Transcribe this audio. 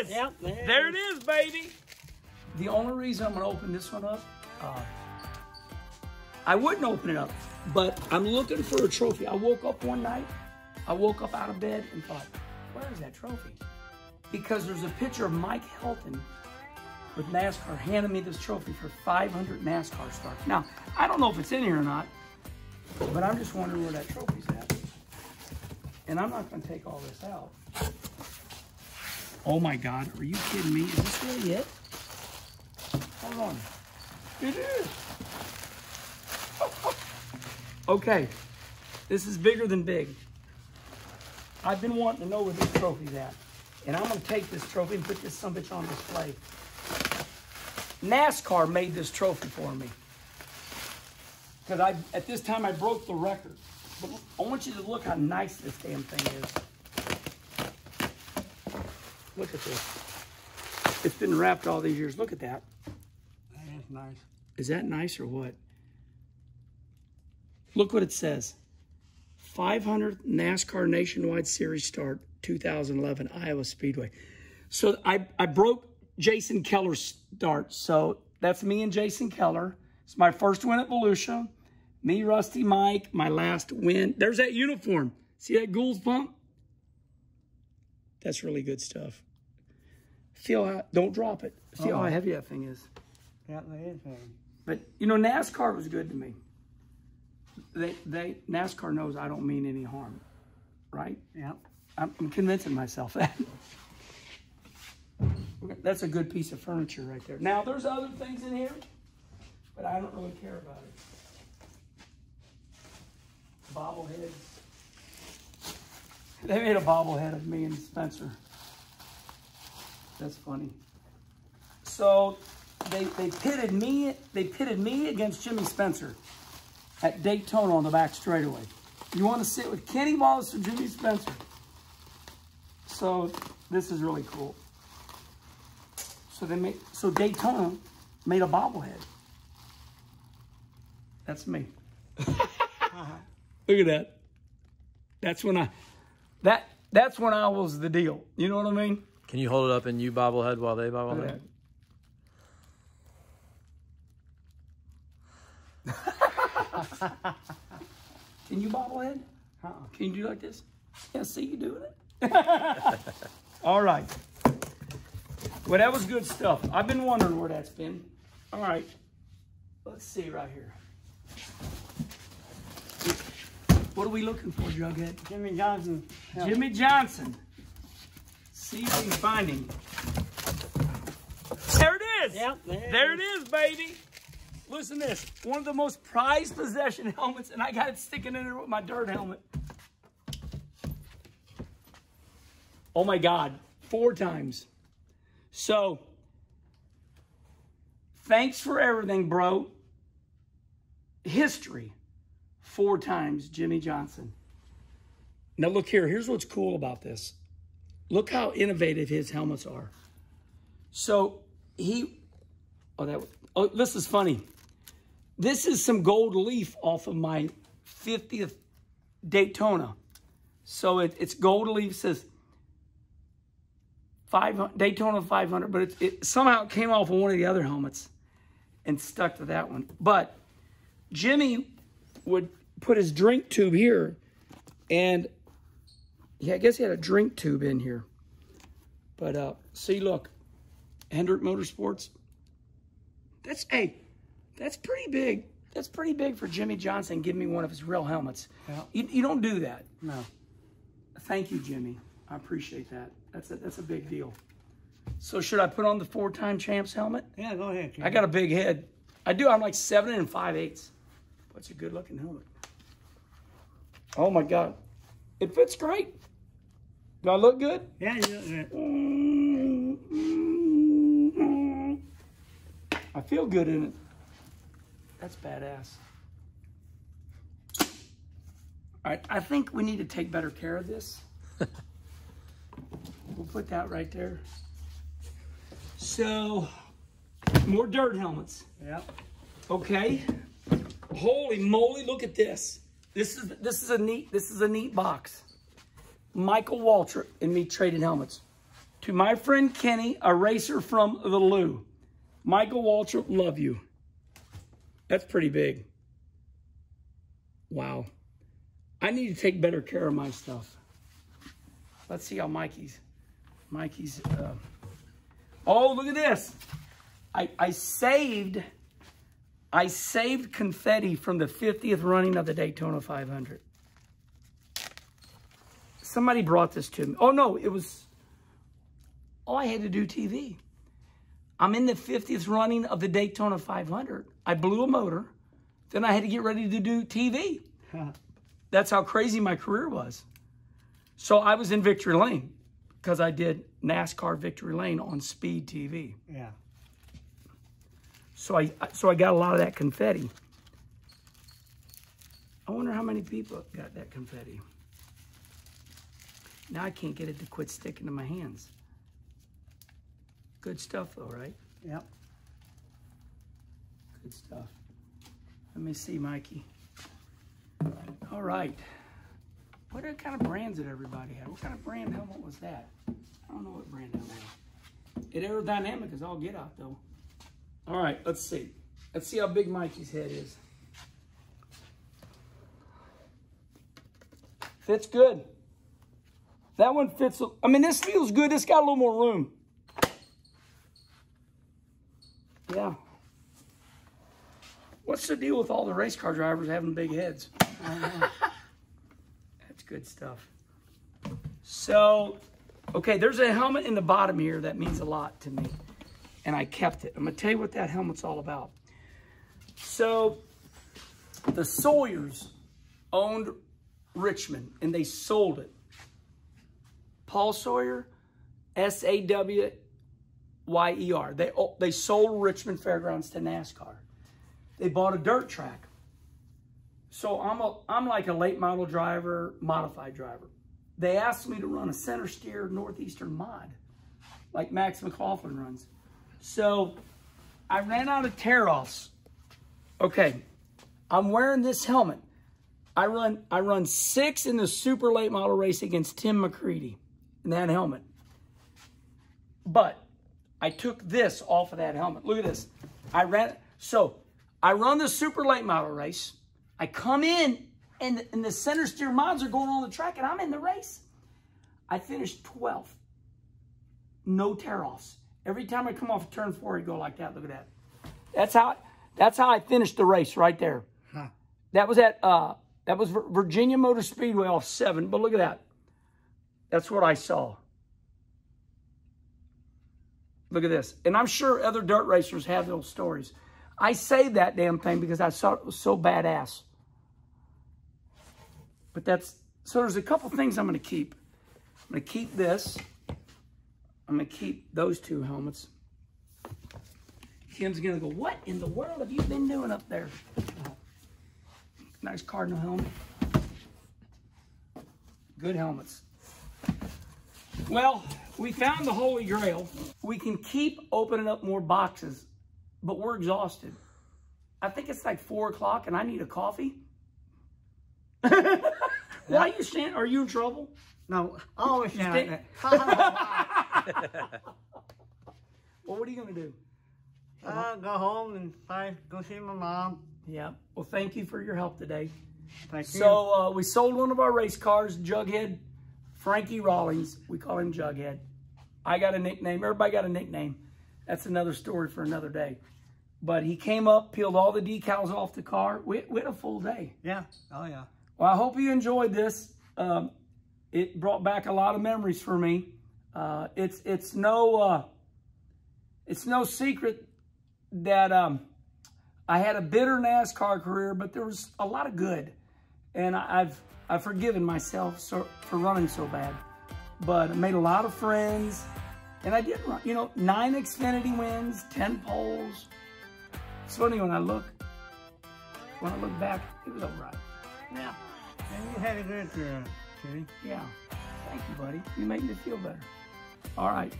is. Yep, there it there it is, baby. The only reason I'm gonna open this one up, uh, I wouldn't open it up, but I'm looking for a trophy. I woke up one night, I woke up out of bed and thought, where is that trophy? Because there's a picture of Mike Helton with NASCAR handing me this trophy for 500 NASCAR starts. Now, I don't know if it's in here or not, but I'm just wondering where that trophy's at. And I'm not gonna take all this out. Oh my God, are you kidding me? Is this really it? Hold on. It is. okay. This is bigger than big. I've been wanting to know where this trophy's at. And I'm to take this trophy and put this some bitch on display. NASCAR made this trophy for me. Because I, at this time, I broke the record. But I want you to look how nice this damn thing is. Look at this. It's been wrapped all these years. Look at that. That's nice. Is that nice or what? Look what it says. 500th NASCAR Nationwide Series start 2011 Iowa Speedway. So I, I broke Jason Keller's start. So that's me and Jason Keller. It's my first win at Volusia. Me, Rusty Mike, my last win. There's that uniform. See that Goulds pump? That's really good stuff. Feel how, don't drop it. Feel how heavy that thing is. There is one. But you know, NASCAR was good to me. They, they, NASCAR knows I don't mean any harm, right? Yep. I'm, I'm convincing myself that. That's a good piece of furniture right there. Now, there's other things in here, but I don't really care about it. Bobbleheads. They made a bobblehead of me and Spencer. That's funny. So they they pitted me they pitted me against Jimmy Spencer at Daytona on the back straightaway. You want to sit with Kenny Wallace or Jimmy Spencer? So this is really cool. So they made so Daytona made a bobblehead. That's me. Look at that. That's when I that that's when I was the deal. You know what I mean? Can you hold it up and you bobblehead while they bobblehead? that. Can you bobblehead? Uh-uh. Can you do like this? Yeah, see you doing it. All right. Well, that was good stuff. I've been wondering where that's been. All right. Let's see right here. What are we looking for, Jughead? Jimmie Johnson. Yep. Jimmie Johnson. See if we can find him. There it is. Yep, there there it is, baby. Listen to this. One of the most prized possession helmets, and I got it sticking in there with my dirt helmet. Oh my God. Four times. So, thanks for everything, bro. History. Four times, Jimmie Johnson. Now look here. Here's what's cool about this. Look how innovative his helmets are. So he, oh that, oh this is funny. This is some gold leaf off of my 50th Daytona. So it, it's gold leaf says 500 Daytona 500, but it, it somehow came off of one of the other helmets and stuck to that one. But Jimmie would put his drink tube here and yeah, I guess he had a drink tube in here. But uh see look, Hendrick Motorsports. That's hey, that's pretty big. That's pretty big for Jimmie Johnson Give me one of his real helmets. Yeah. You, you don't do that. No. Thank you, Jimmie. I appreciate that. That's a, that's a big deal. So should I put on the four-time champs helmet? Yeah, go ahead. Jimmy. I got a big head. I do. I'm like seven and five eighths. It's a good looking helmet. Oh my God. It fits great. Do I look good? Yeah, you look good. I feel good in it. That's badass. All right, I think we need to take better care of this. we'll put that right there. So, more dirt helmets. Yep. Okay. Holy moly, look at this. This is this is a neat this is a neat box. Michael Waltrip and me traded helmets. To my friend Kenny, a racer from the Lou. Michael Waltrip, love you. That's pretty big. Wow. I need to take better care of my stuff. Let's see how Mikey's. Mikey's. Uh, oh, look at this. I, I saved. I saved confetti from the 50th running of the Daytona 500. Somebody brought this to me. Oh no, it was. Oh, I had to do TV. I'm in the 50th running of the Daytona 500. I blew a motor. Then I had to get ready to do TV. That's how crazy my career was. So I was in Victory Lane because I did NASCAR Victory Lane on Speed TV. Yeah. So I so I got a lot of that confetti. I wonder how many people got that confetti. Now I can't get it to quit sticking to my hands. Good stuff though, right? Yep. Good stuff. Let me see, Mikey. All right. What kind of brands did everybody have? What kind of brand helmet was that? I don't know what brand that was. It aerodynamic is all get out though. All right, let's see. Let's see how big Mikey's head is. Fits good. That one fits. I mean, this feels good. This got a little more room. Yeah. What's the deal with all the race car drivers having big heads? That's good stuff. So, okay, there's a helmet in the bottom here that means a lot to me, and I kept it. I'm gonna tell you what that helmet's all about. So, the Sawyers owned Richmond, and they sold it. Paul Sawyer, S A W Y E R. They oh, they sold Richmond Fairgrounds to NASCAR. They bought a dirt track. So I'm a I'm like a late model driver, modified driver. They asked me to run a center steer northeastern mod, like Max McLaughlin runs. So I ran out of tear offs. Okay, I'm wearing this helmet. I run I run six in the super late model race against Tim McCreadie that helmet. But I took this off of that helmet. Look at this. I ran so I run the super late model race. I come in and, and the center steer mods are going on the track and I'm in the race. I finished 12th. No tear-offs. Every time I come off turn four, I go like that. Look at that. That's how that's how I finished the race right there. Huh. That was at uh that was Virginia Motor Speedway off seven, but look at that. That's what I saw. Look at this. And I'm sure other dirt racers have those stories. I say that damn thing because I saw it was so badass. But that's, so there's a couple things I'm going to keep. I'm going to keep this. I'm going to keep those two helmets. Kim's going to go, what in the world have you been doing up there? Nice Cardinal helmet. Good helmets. Well, we found the Holy Grail. We can keep opening up more boxes, but we're exhausted. I think it's like four o'clock and I need a coffee. Why are you stand? Are you in trouble? No, I always stand Stay- like that. Well, what are you going to do? uh, go home and probably go see my mom. Yeah. Well, thank you for your help today. Thank you. So uh, we sold one of our race cars, Jughead, Frankie Rawlings. We call him Jughead. I got a nickname. Everybody got a nickname. That's another story for another day. But he came up, peeled all the decals off the car. We, we had a full day. yeah. Oh, yeah. Well, I hope you enjoyed this. Um, it brought back a lot of memories for me. Uh, it's it's no uh, it's no secret that um, I had a bitter NASCAR career, but there was a lot of good, and I, I've I've forgiven myself so, for running so bad. But I made a lot of friends, and I did run. You know, nine Xfinity wins, ten poles. It's funny when I look when I look back, it was all right. Yeah. And you had a good career, Kitty. Yeah. Thank you, buddy. You make me feel better. All right.